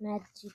magic.